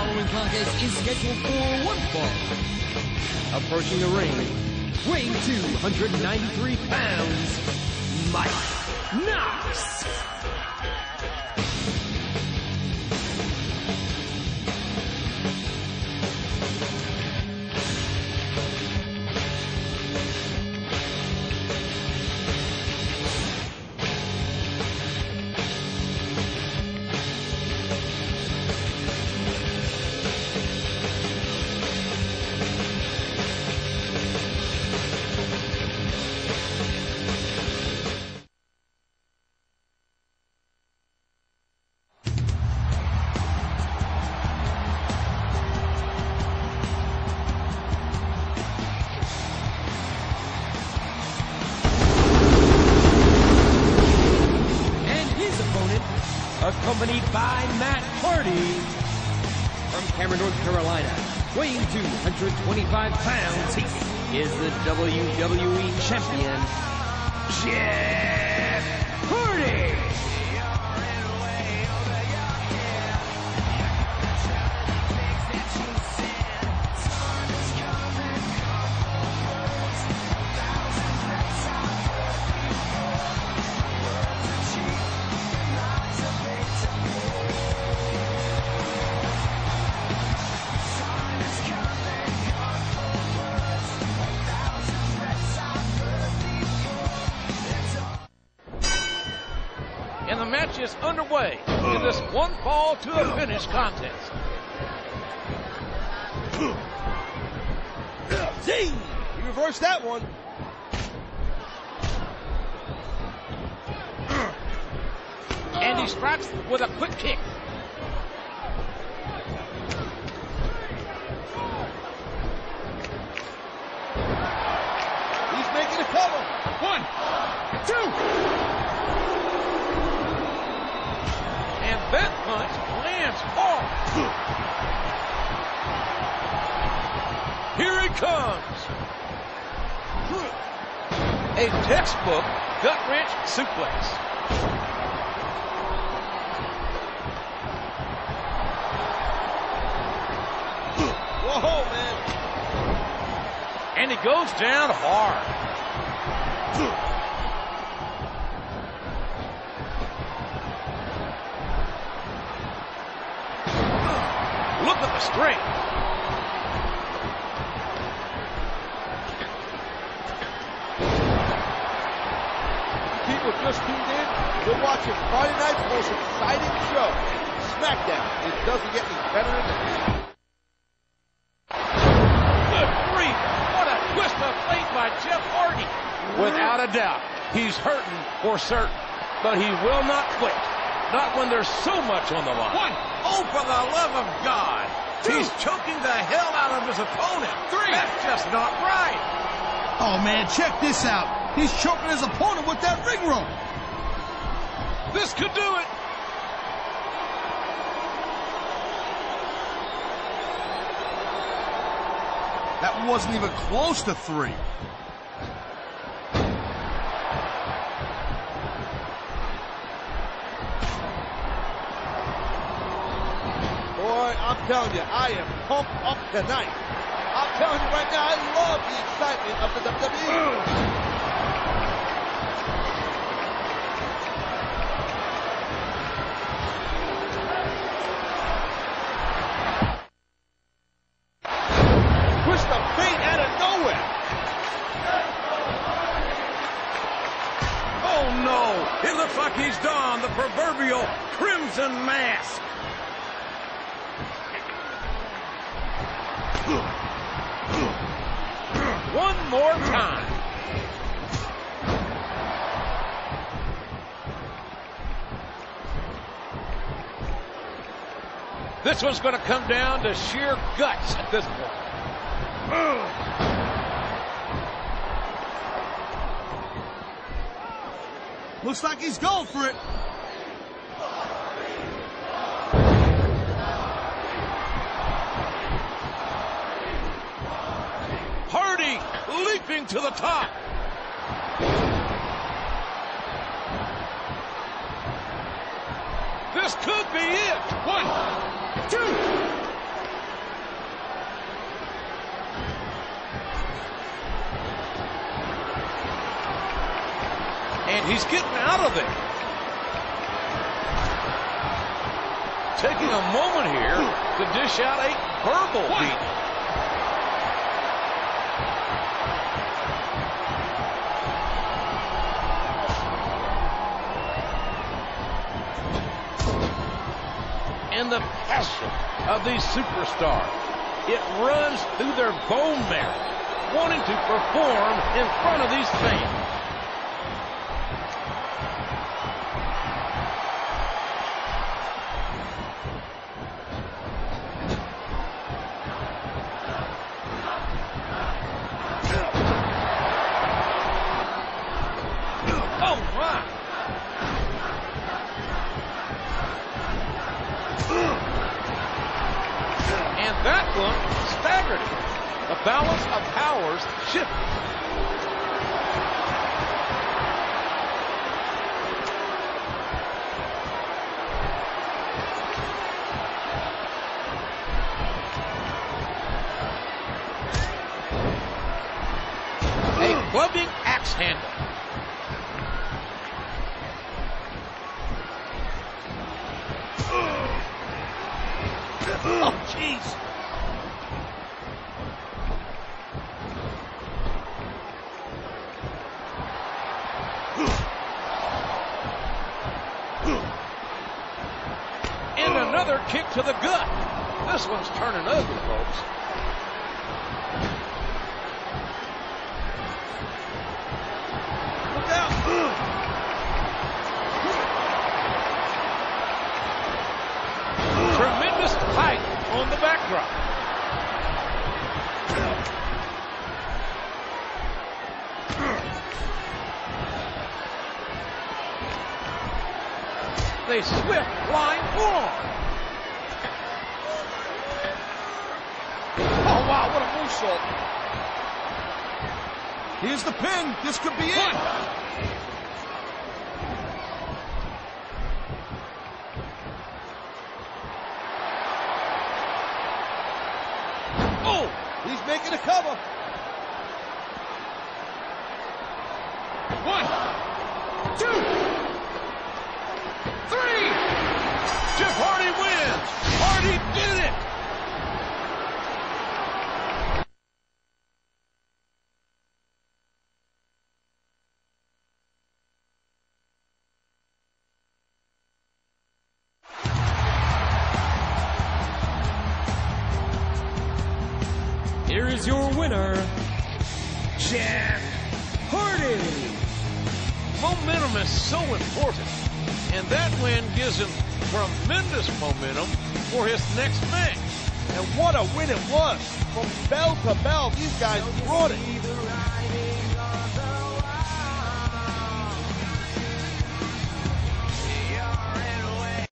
Following contest is scheduled for one fall. Approaching the ring, weighing 293 pounds, Mike Knox. Accompanied by Matt Hardy from Cameron, North Carolina, weighing 225 pounds. He is the WWE champion, Jeff Hardy. And the match is underway in this one fall to a finish contest. Zing! He reversed that one. And he strikes with a quick kick. That punch lands hard. Here he comes. A textbook gut wrench suplex. Whoa, man. And he goes down hard. Look at the strength. People just tuned in. We're watching Friday night's most exciting show, SmackDown. It doesn't get any better than this. Good grief. What a twist of fate by Jeff Hardy. Without a doubt, he's hurting for certain. But he will not quit. Not when there's so much on the line. One. Oh, for the love of God. Two. He's choking the hell out of his opponent. Three. That's just not right. Oh man, check this out. He's choking his opponent with that ring rope. This could do it. That wasn't even close to three. Telling you, I am pumped up tonight. I'm telling you right now, I love the excitement of the WWE. Oh no. It looks like he's donned the proverbial crimson mask. More time. This one's going to come down to sheer guts at this point. Looks like he's going for it. To the top. This could be it. One, two. And he's getting out of there. Taking a moment here to dish out a verbal beat. And the passion of these superstars, it runs through their bone marrow, wanting to perform in front of these fans. And that one staggered him. The balance of powers shifted. Kick to the gut. This one's turning ugly, folks. Look out. Tremendous height on the backdrop. They swift flying forearm. Oh, wow, what a moonsault. Here's the pin. This could be it. Oh, He's making a cover. One, two. Is your winner, Jeff Hardy. Momentum is so important, and that win gives him tremendous momentum for his next match. And what a win it was. From bell to bell, these guys brought it.